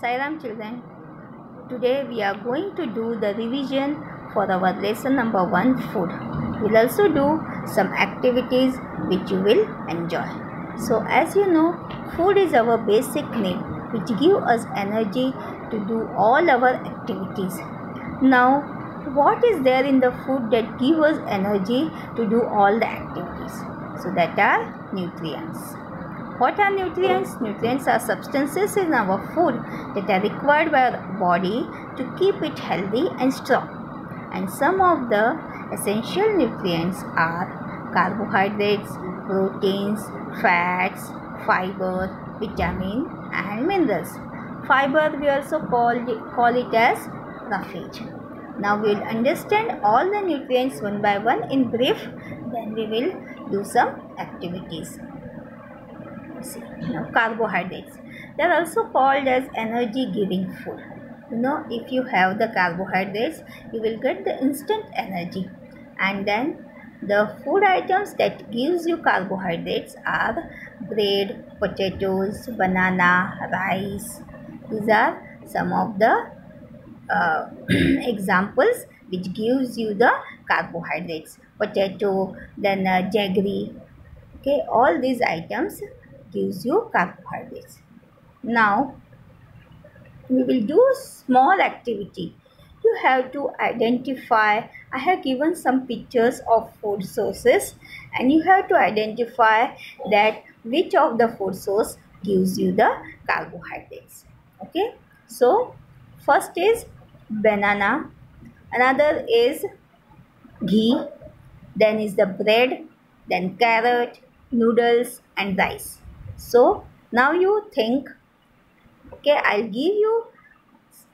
Sairam children, today we are going to do the revision for our lesson number 1 food. We'll also do some activities which you will enjoy. So as you know, food is our basic need which give us energy to do all our activities. Now, what is there in the food that give us energy to do all the activities? So that are nutrients. What are nutrients? Nutrients are substances in our food that are required by our body to keep it healthy and strong. And some of the essential nutrients are carbohydrates, proteins, fats, fiber, vitamin and minerals. Fiber we also call it, call it as roughage. Now we will understand all the nutrients one by one in brief. Then we will do some activities see now carbohydrates. They are also called as energy giving food. You know if you have the carbohydrates you will get the instant energy. And then the food items that gives you carbohydrates are bread potatoes banana rice. These are some of the uh, examples which gives you the carbohydrates. Potato then uh, jaggery. Okay all these items gives you carbohydrates. Now, we will do small activity. You have to identify, I have given some pictures of food sources and you have to identify that which of the food source gives you the carbohydrates. Okay. So, first is banana, another is ghee, then is the bread, then carrot, noodles and rice. So now you think, okay, I'll give you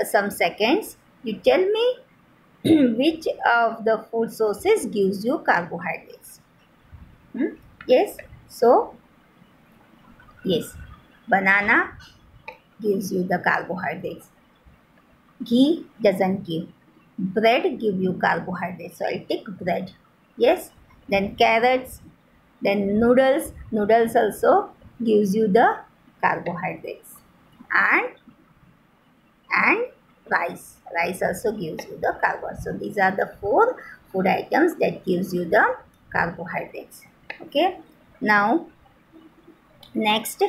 uh, some seconds. You tell me which of the food sources gives you carbohydrates. Hmm? Yes, so yes, banana gives you the carbohydrates. Ghee doesn't give. Bread give you carbohydrates. So I'll take bread. Yes. Then carrots. Then noodles. Noodles also gives you the carbohydrates. And and rice. Rice also gives you the carbohydrates so these are the four food items that gives you the carbohydrates. Okay? Now next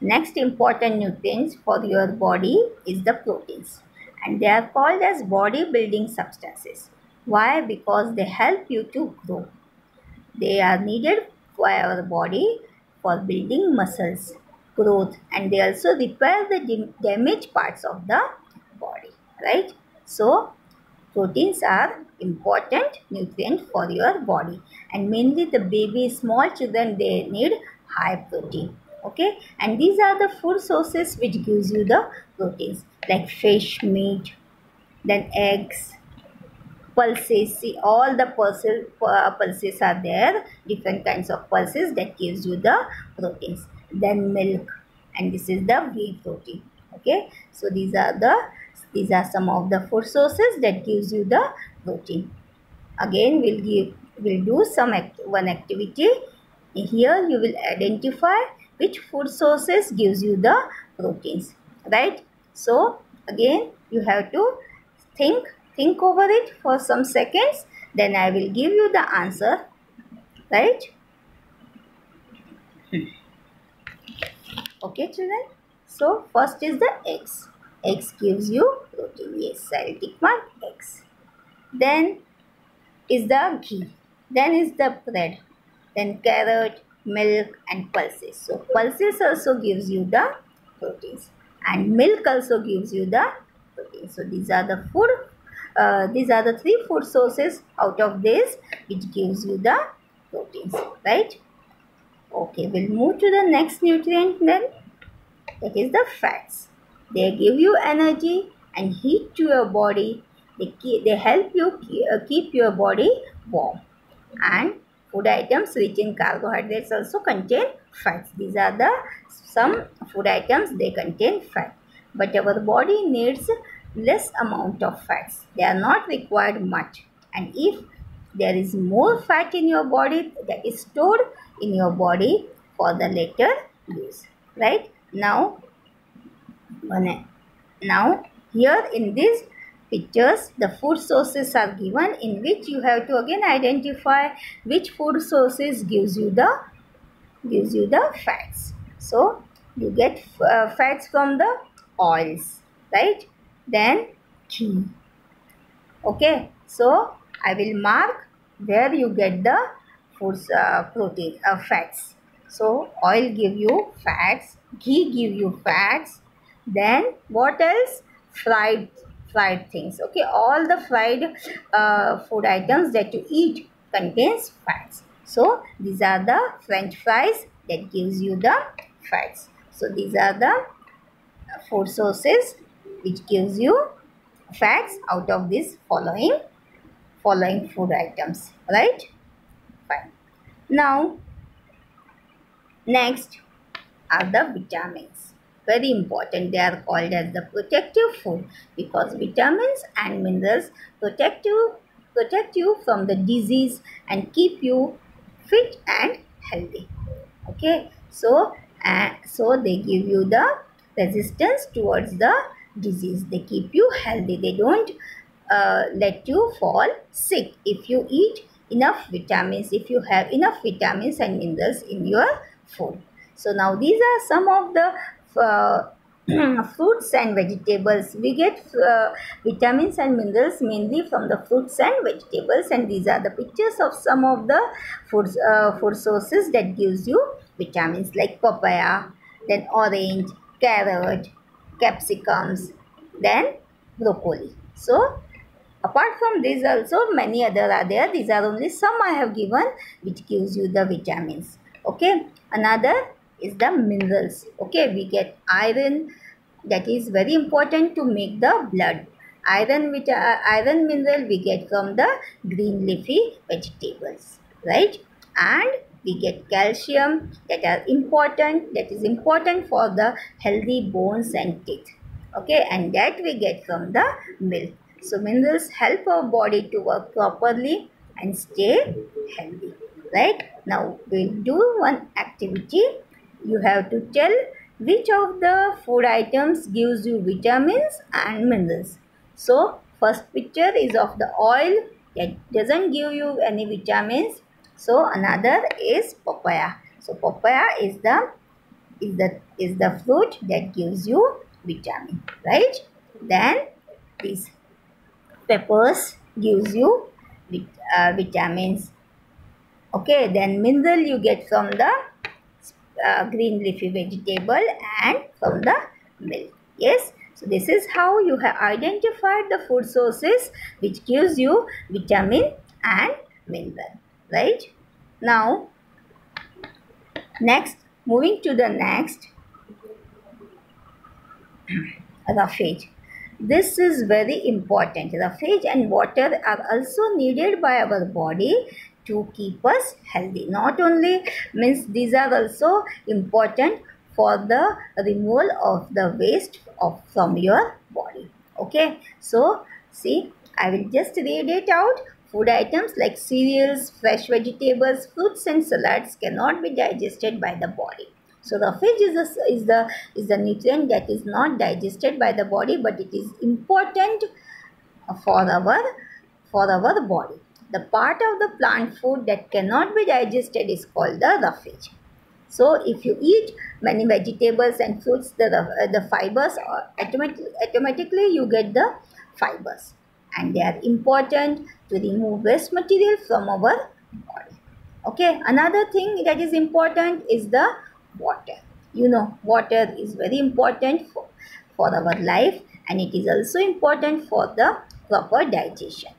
next important nutrients for your body is the proteins. And they are called as body building substances. Why? Because they help you to grow. They are needed for our body for building muscles growth and they also repair the damaged parts of the body right? So proteins are important nutrient for your body and mainly the baby small children they need high protein okay? And these are the food sources which gives you the proteins like fish meat then eggs pulses. See all the pulses uh, pulses are there. Different kinds of pulses that gives you the proteins. Then milk. And this is the whey protein. Okay? So these are the these are some of the food sources that gives you the protein. Again we'll give we'll do some act one activity. Here you will identify which food sources gives you the proteins. Right? So again you have to think think over it for some seconds then I will give you the answer right? Okay children. So first is the eggs eggs gives you protein yes I will take my eggs then is the ghee then is the bread. Then carrot milk and pulses. So pulses also gives you the proteins. And milk also gives you the protein so these are the food uh, these are the three food sources out of this which gives you the proteins right? Okay we'll move to the next nutrient then. That is the fats. They give you energy and heat to your body. They, keep, they help you uh, keep your body warm. And food items rich in carbohydrates also contain fats. These are the some food items they contain fat. But our body needs less amount of fats. They are not required much. And if there is more fat in your body that is stored in your body for the later use. Right? Now. Now here in these pictures the food sources are given in which you have to again identify which food sources gives you the gives you the fats. So you get uh, fats from the oils right then ghee okay so I will mark where you get the foods uh, protein uh, fats. So oil give you fats ghee give you fats then what else? Fried fried things. Okay all the fried uh, food items that you eat contains fats. So these are the french fries that gives you the fats. So these are the food sources which gives you facts out of this following following food items right? Fine. Now next are the vitamins. Very important they are called as the protective food because vitamins and minerals protect you protect you from the disease and keep you fit and healthy. Okay? So and so they give you the resistance towards the disease. They keep you healthy. They don't uh, let you fall sick. If you eat enough vitamins if you have enough vitamins and minerals in your food. So now these are some of the uh, fruits and vegetables. We get uh, vitamins and minerals mainly from the fruits and vegetables. And these are the pictures of some of the food, uh, food sources that gives you vitamins like papaya then orange carrot capsicums then broccoli. So apart from this also many other are there. These are only some i have given which gives you the vitamins. Okay? Another is the minerals. Okay? We get iron. That is very important to make the blood. Iron which uh, iron mineral we get from the green leafy vegetables right? And we get calcium that are important that is important for the healthy bones and teeth okay? And that we get from the milk. So minerals help our body to work properly and stay healthy right? Now we'll do one activity. You have to tell which of the food items gives you vitamins and minerals. So first picture is of the oil that doesn't give you any vitamins so another is papaya. So papaya is the is the is the fruit that gives you vitamin right? Then these peppers gives you vit, uh, vitamins. Okay then mineral you get from the uh, green leafy vegetable and from the milk. Yes? So this is how you have identified the food sources which gives you vitamin and mineral right? Now next moving to the next. Roughage. This is very important. Roughage and water are also needed by our body to keep us healthy. Not only means these are also important for the removal of the waste of from your body. Okay? So see i will just read it out food items like cereals fresh vegetables fruits and salads cannot be digested by the body. So roughage is, a, is the is the nutrient that is not digested by the body but it is important for our for our body. The part of the plant food that cannot be digested is called the roughage. So if you eat many vegetables and fruits, the, the fibers automatically, automatically you get the fibers. And they are important to remove waste material from our body. Okay, another thing that is important is the water. You know, water is very important for, for our life and it is also important for the proper digestion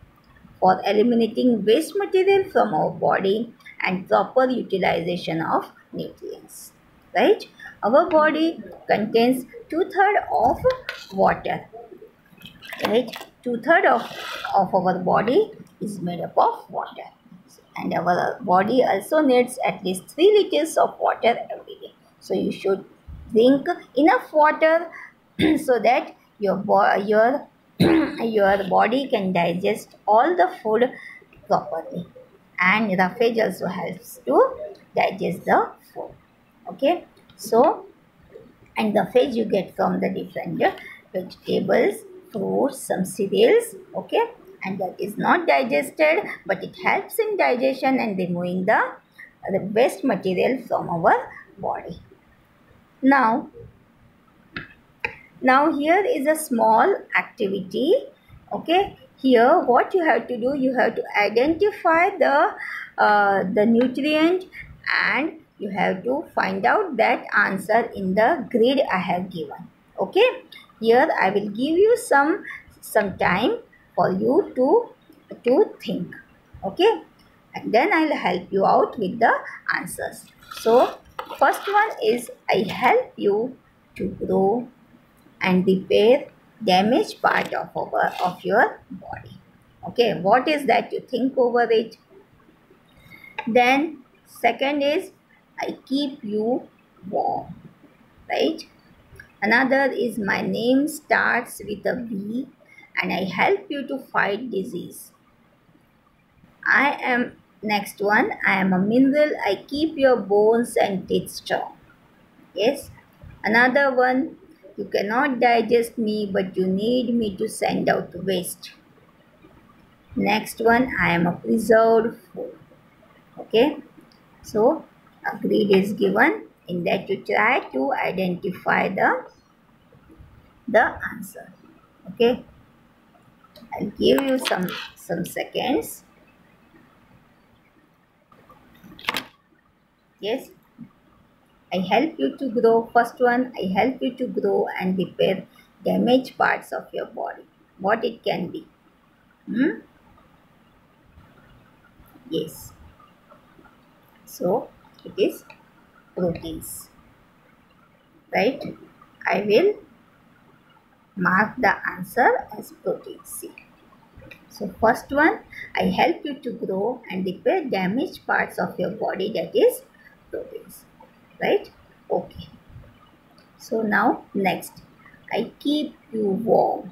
for eliminating waste material from our body and proper utilization of nutrients. Right? Our body contains two-thirds of water. Right? Two-thirds of, of our body is made up of water. And our body also needs at least 3 liters of water every day. So you should drink enough water so that your, your your body can digest all the food properly. And roughage also helps to digest the food. Okay? So and the veg you get from the different vegetables fruits some cereals. Okay and that is not digested but it helps in digestion and removing the the waste material from our body. Now now here is a small activity okay? Here what you have to do you have to identify the uh, the nutrient and you have to find out that answer in the grid I have given okay? Here I will give you some some time for you to to think okay? And then I'll help you out with the answers. So first one is I help you to grow and repair damaged part of our of your body okay? What is that you think over it? Then second is i keep you warm right? Another is my name starts with a v and i help you to fight disease i am next one i am a mineral i keep your bones and teeth strong yes another one you cannot digest me, but you need me to send out waste. Next one, I am a preserved food. Okay. So, a grid is given in that you try to identify the, the answer. Okay. I'll give you some, some seconds. Yes, I help you to grow. First one, I help you to grow and repair damaged parts of your body. What it can be? Hmm? Yes. So, it is proteins. Right? I will mark the answer as protein C. So, first one, I help you to grow and repair damaged parts of your body that is proteins right? Okay. So now next I keep you warm.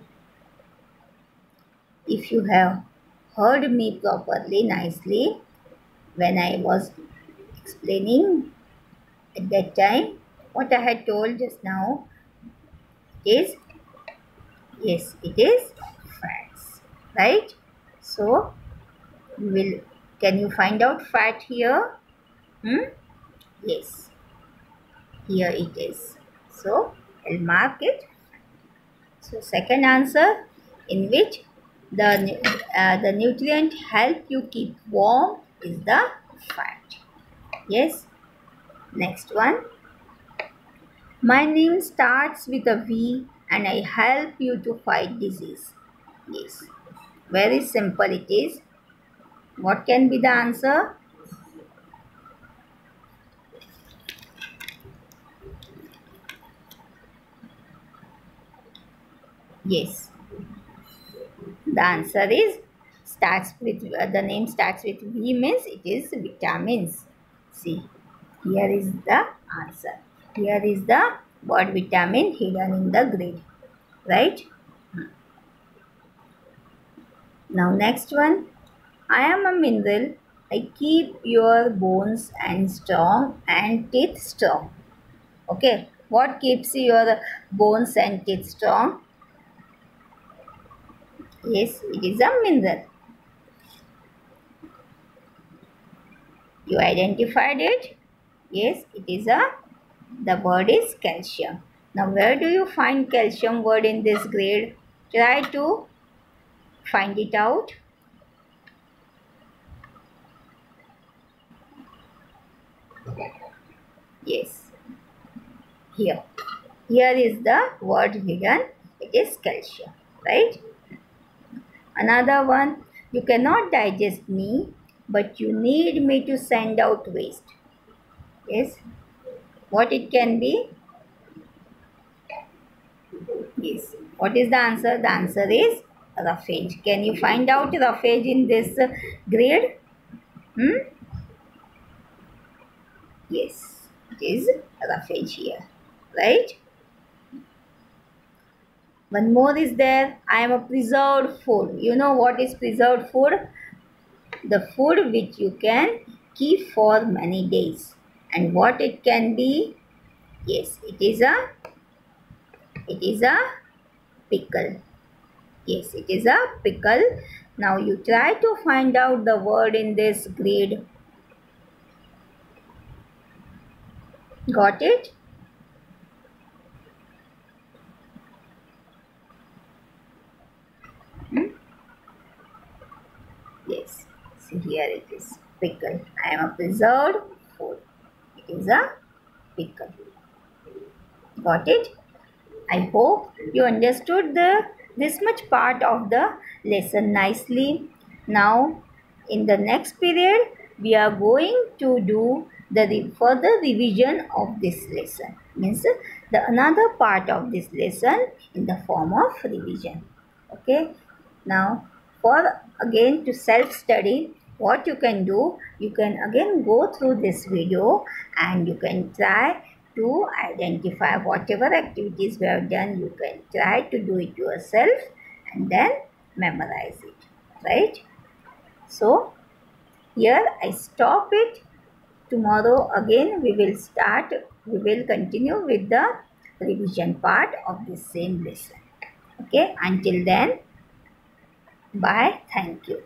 If you have heard me properly nicely when I was explaining at that time what I had told just now is yes it is fats right so you will can you find out fat here hmm yes here it is. So, I'll mark it. So, second answer in which the, uh, the nutrient help you keep warm is the fat. Yes. Next one. My name starts with a V and I help you to fight disease. Yes. Very simple it is. What can be the answer? Yes. The answer is starts with uh, the name starts with V means it is vitamins. See, here is the answer. Here is the word vitamin hidden in the grid. Right? Now next one. I am a mineral. I keep your bones and strong and teeth strong. Okay. What keeps your bones and teeth strong? Yes, it is a mineral. You identified it? Yes, it is a, the word is calcium. Now, where do you find calcium word in this grade? Try to find it out. Yes, here. Here is the word hidden. It is calcium, right? Another one, you cannot digest me, but you need me to send out waste. Yes. What it can be? Yes. What is the answer? The answer is roughage. Can you find out roughage in this uh, grid? Hmm? Yes. It is roughage here. Right? One more is there. I am a preserved food. You know what is preserved food? The food which you can keep for many days. And what it can be? Yes, it is a It is a pickle. Yes, it is a pickle. Now you try to find out the word in this grid. Got it? Hmm? Yes, see here it is pickle. I am a preserved food. Is a pickle. Got it? I hope you understood the this much part of the lesson nicely. Now in the next period we are going to do the re further revision of this lesson means the another part of this lesson in the form of revision okay now for again to self study what you can do you can again go through this video and you can try to identify whatever activities we have done you can try to do it yourself and then memorize it right? So here i stop it. Tomorrow again we will start we will continue with the revision part of the same lesson. Okay until then bye. Thank you